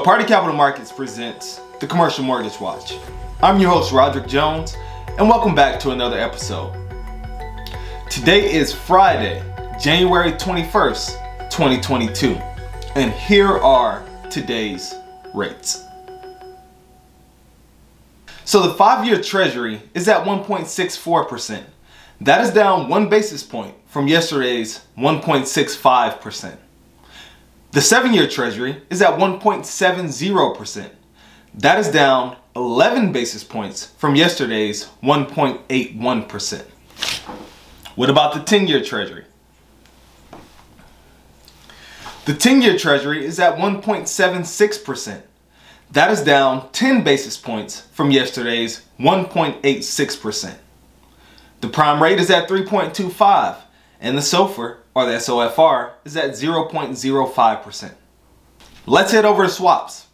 Aparti Capital Markets presents the Commercial Mortgage Watch. I'm your host, Roddrick Jones, and welcome back to another episode. Today is Friday, January 21st, 2022, and here are today's rates. So the five-year treasury is at 1.64%. That is down one basis point from yesterday's 1.65%. The seven-year treasury is at 1.70%. That is down 11 basis points from yesterday's 1.81%. What about the 10-year treasury? The 10-year treasury is at 1.76%. That is down 10 basis points from yesterday's 1.86%. The prime rate is at 3.25 and the SOFR, or the SOFR, is at 0.05%. Let's head over to swaps.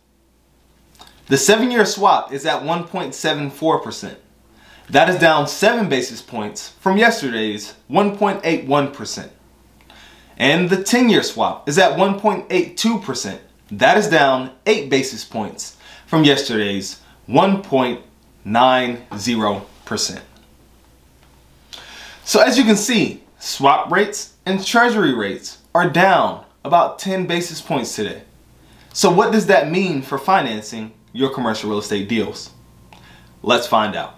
The 7-year swap is at 1.74%. That is down 7 basis points from yesterday's 1.81%. And the 10-year swap is at 1.82%. That is down 8 basis points from yesterday's 1.90%. So as you can see, swap rates and treasury rates are down about 10 basis points today. So what does that mean for financing your commercial real estate deals? Let's find out.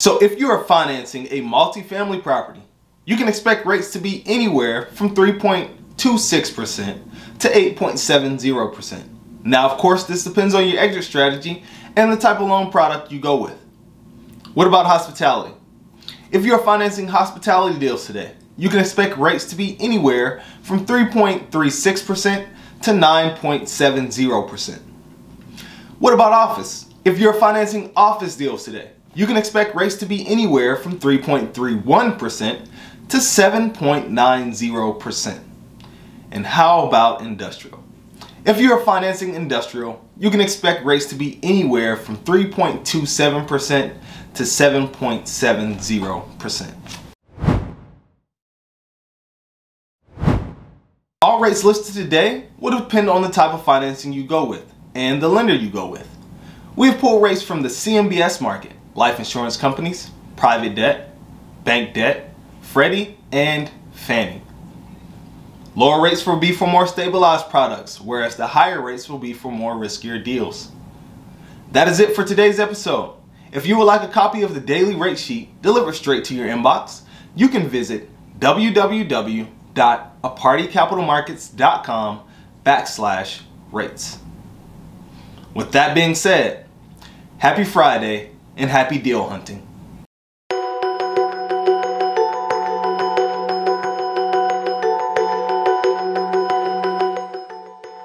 So if you are financing a multifamily property, you can expect rates to be anywhere from 3.26% to 8.70%. Now, of course, this depends on your exit strategy and the type of loan product you go with. What about hospitality? If you're financing hospitality deals today, you can expect rates to be anywhere from 3.36% to 9.70%. What about office? If you're financing office deals today, you can expect rates to be anywhere from 3.31% to 7.90%. And how about industrial? If you are financing industrial, you can expect rates to be anywhere from 3.27% to 7.70%. All rates listed today will depend on the type of financing you go with and the lender you go with. We have pulled rates from the CMBS market, life insurance companies, private debt, bank debt, Freddie, and Fannie. Lower rates will be for more stabilized products, whereas the higher rates will be for more riskier deals. That is it for today's episode. If you would like a copy of the daily rate sheet delivered straight to your inbox, you can visit www.aparticapitalmarkets.com backslash rates. With that being said, happy Friday and happy deal hunting.